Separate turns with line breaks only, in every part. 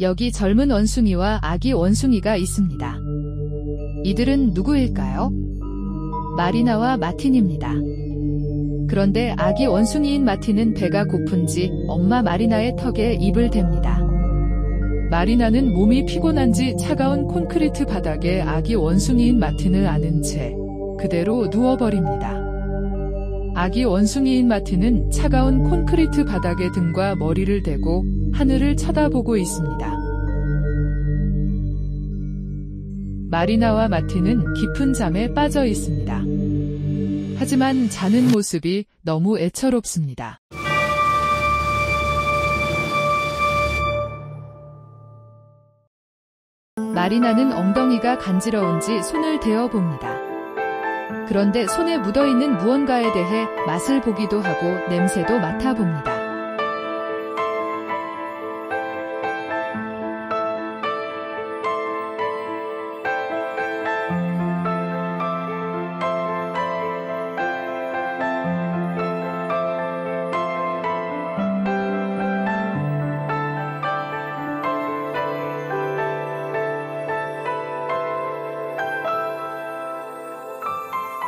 여기 젊은 원숭이와 아기 원숭이가 있습니다. 이들은 누구일까요? 마리나와 마틴입니다. 그런데 아기 원숭이인 마틴은 배가 고픈지 엄마 마리나의 턱에 입을 댑니다. 마리나는 몸이 피곤한지 차가운 콘크리트 바닥에 아기 원숭이인 마틴을 안은 채 그대로 누워버립니다. 아기 원숭이인 마틴은 차가운 콘크리트 바닥에 등과 머리를 대고 하늘을 쳐다보고 있습니다. 마리나와 마틴은 깊은 잠에 빠져 있습니다. 하지만 자는 모습이 너무 애처롭습니다. 마리나는 엉덩이가 간지러운지 손을 대어 봅니다. 그런데 손에 묻어있는 무언가에 대해 맛을 보기도 하고 냄새도 맡아봅니다.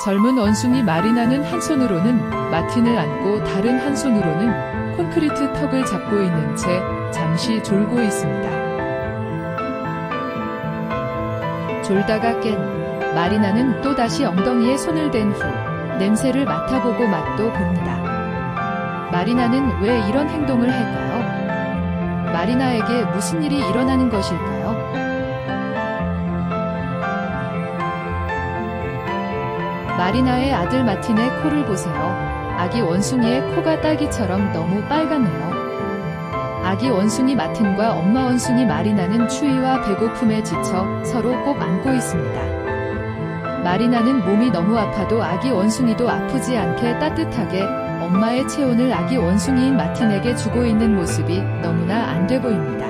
젊은 원숭이 마리나는 한 손으로는 마틴을 안고 다른 한 손으로는 콘크리트 턱을 잡고 있는 채 잠시 졸고 있습니다. 졸다가 깬 마리나는 또다시 엉덩이에 손을 댄 후 냄새를 맡아보고 맛도 봅니다. 마리나는 왜 이런 행동을 할까요? 마리나에게 무슨 일이 일어나는 것일까요? 마리나의 아들 마틴의 코를 보세요. 아기 원숭이의 코가 딸기처럼 너무 빨갛네요. 아기 원숭이 마틴과 엄마 원숭이 마리나는 추위와 배고픔에 지쳐 서로 꼭 안고 있습니다. 마리나는 몸이 너무 아파도 아기 원숭이도 아프지 않게 따뜻하게 엄마의 체온을 아기 원숭이인 마틴에게 주고 있는 모습이 너무나 안 돼 보입니다.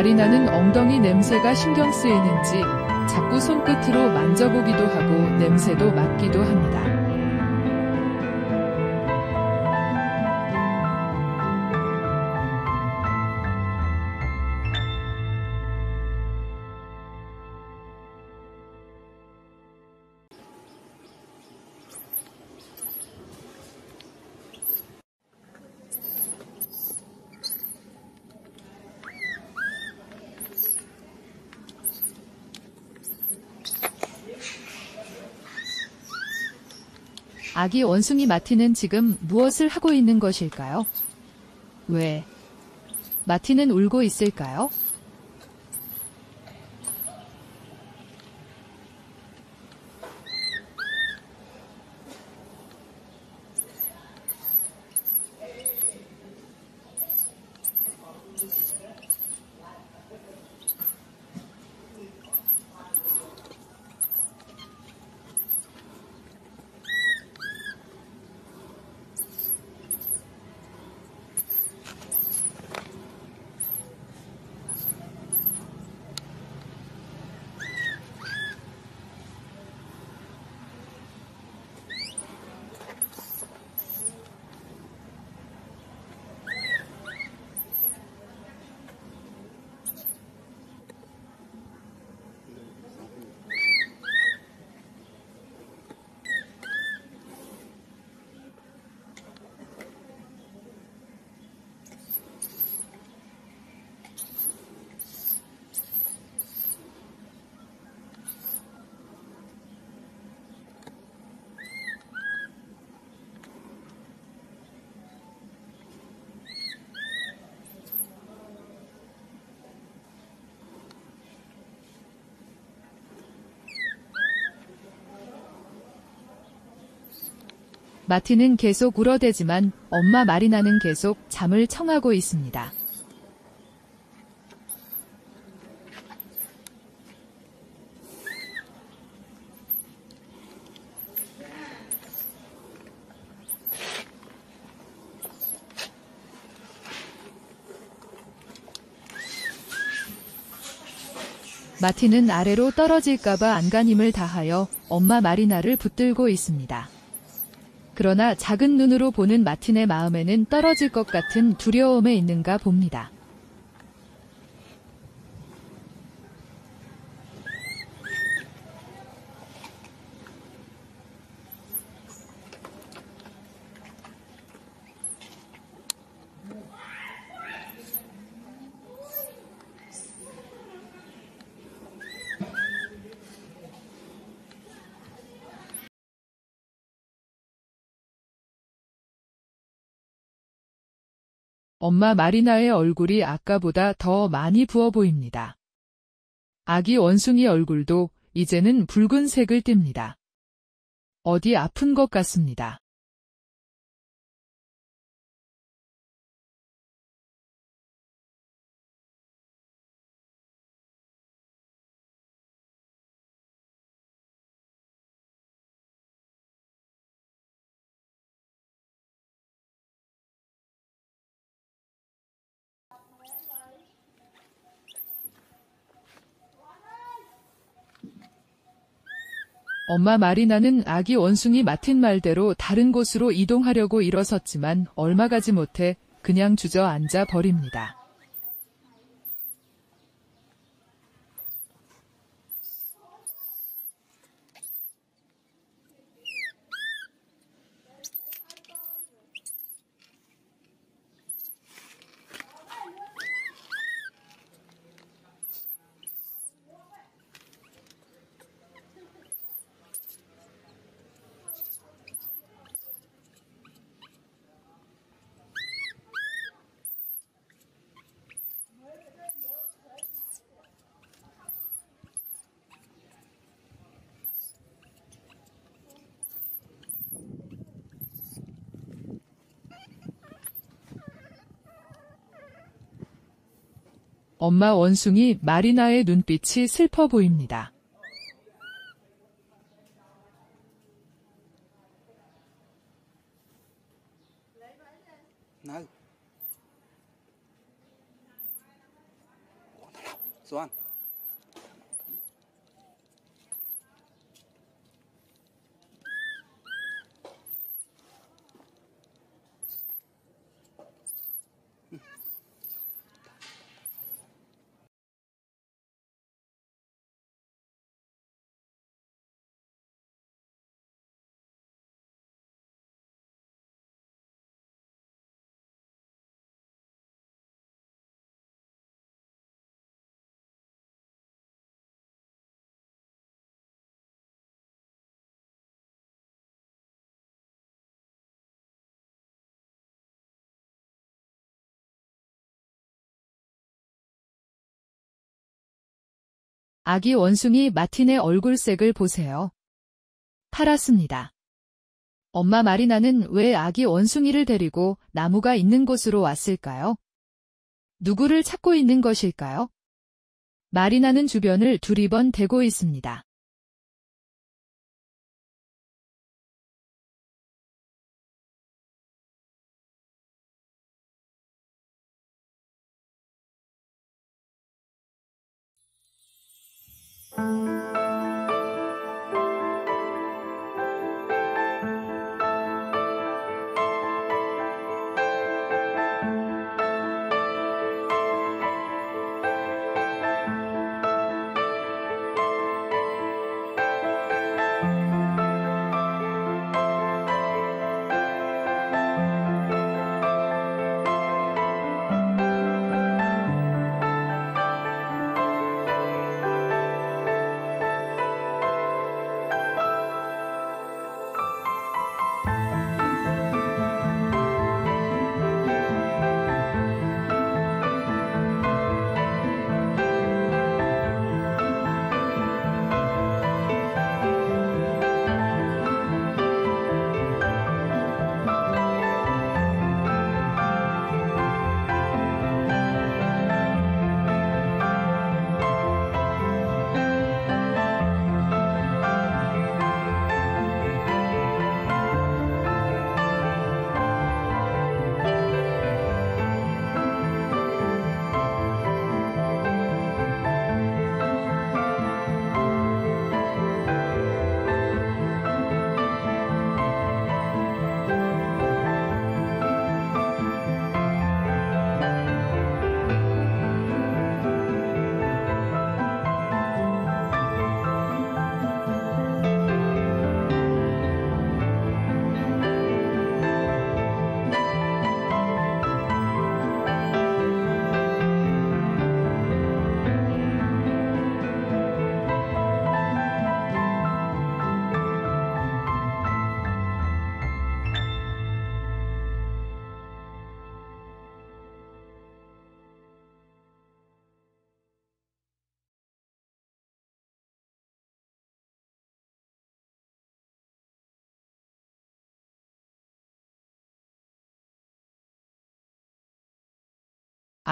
마리나는 엉덩이 냄새가 신경 쓰이는지 자꾸 손끝으로 만져보기도 하고 냄새도 맡기도 합니다. 아기 원숭이 마티는 지금 무엇을 하고 있는 것일까요? 왜? 마티는 울고 있을까요? 마티는 계속 울어대지만 엄마 마리나는 계속 잠을 청하고 있습니다. 마티는 아래로 떨어질까봐 안간힘을 다하여 엄마 마리나를 붙들고 있습니다. 그러나 작은 눈으로 보는 마틴의 마음에는 떨어질 것 같은 두려움에 있는가 봅니다. 엄마 마리나의 얼굴이 아까보다 더 많이 부어 보입니다. 아기 원숭이 얼굴도 이제는 붉은색을 띱니다. 어디 아픈 것 같습니다. 엄마 마리나는 아기 원숭이 맡은 말대로 다른 곳으로 이동하려고 일어섰지만 얼마 가지 못해 그냥 주저앉아 버립니다. 엄마 원숭이 마리나의 눈빛이 슬퍼 보입니다.
No.
아기 원숭이 마틴의 얼굴색을 보세요. 팔았습니다. 엄마 마리나는 왜 아기 원숭이를 데리고 나무가 있는 곳으로 왔을까요? 누구를 찾고 있는 것일까요? 마리나는 주변을 두리번 대고 있습니다.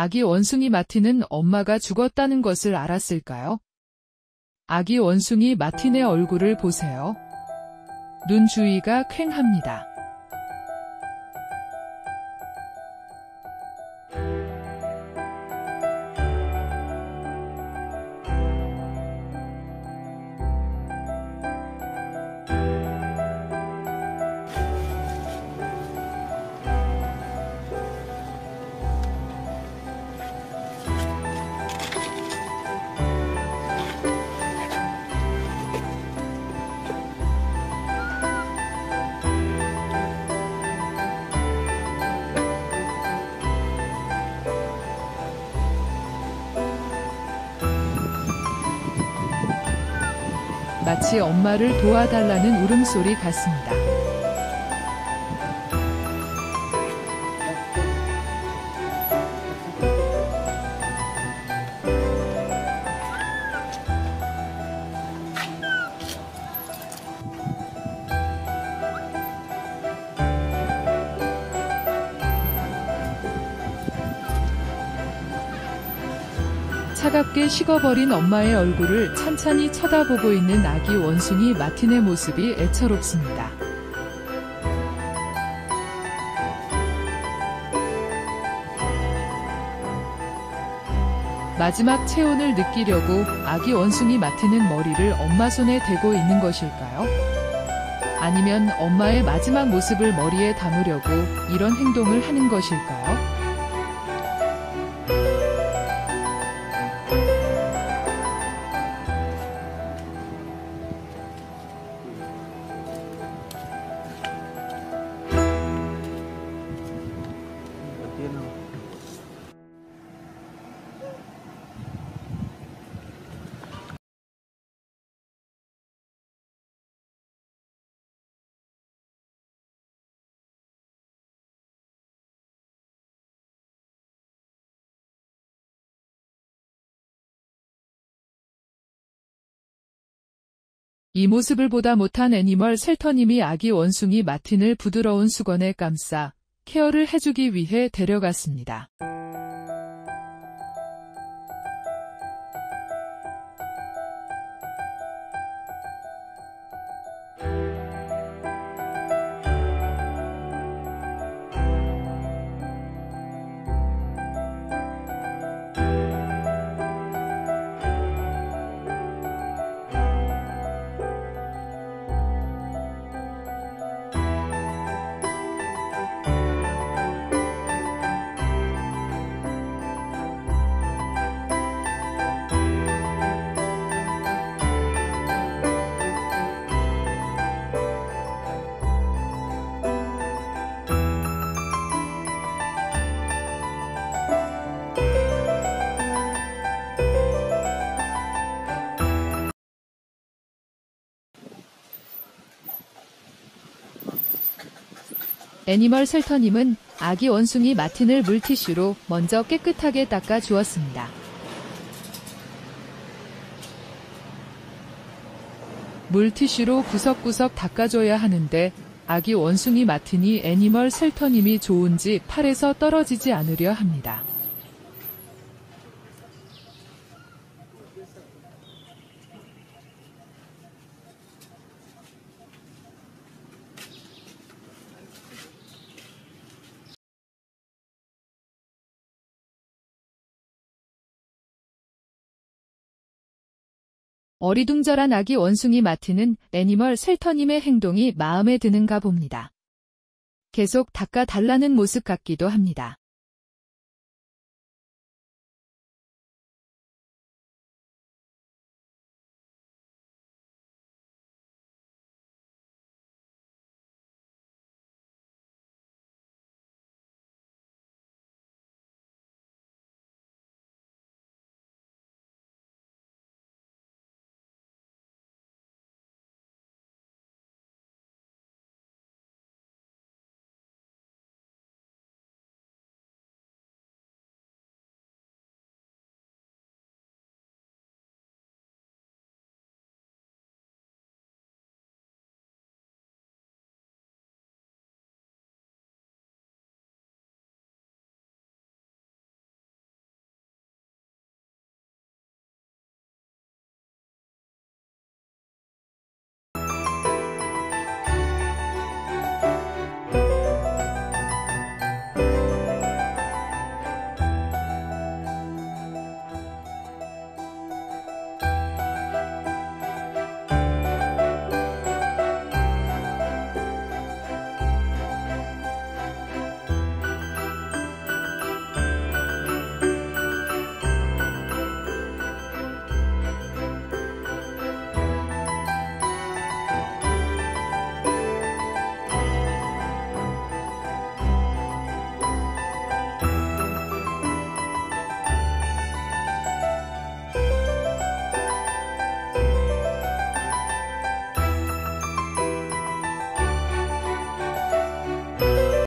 아기 원숭이 마틴은 엄마가 죽었다는 것을 알았을까요? 아기 원숭이 마틴의 얼굴을 보세요. 눈 주위가 퀭합니다. 마치 엄마를 도와달라는 울음소리 같습니다. 차갑게 식어버린 엄마의 얼굴을 찬찬히 쳐다보고 있는 아기 원숭이 마틴의 모습이 애처롭습니다. 마지막 체온을 느끼려고 아기 원숭이 마틴은 머리를 엄마 손에 대고 있는 것일까요? 아니면 엄마의 마지막 모습을 머리에 담으려고 이런 행동을 하는 것일까요? 이 모습을 보다 못한 애니멀 셀터님이 아기 원숭이 마틴을 부드러운 수건에 감싸 케어를 해주기 위해 데려갔습니다. Animal Shelter님은 아기 원숭이 마틴을 물티슈로 먼저 깨끗하게 닦아 주었습니다. 물티슈로 구석구석 닦아줘야 하는데 아기 원숭이 마틴이 Animal Shelter님이 좋은지 팔에서 떨어지지 않으려 합니다. 어리둥절한 아기 원숭이 마틴은 애니멀 셀터님의 행동이 마음에 드는가 봅니다. 계속 닦아 달라는 모습 같기도 합니다.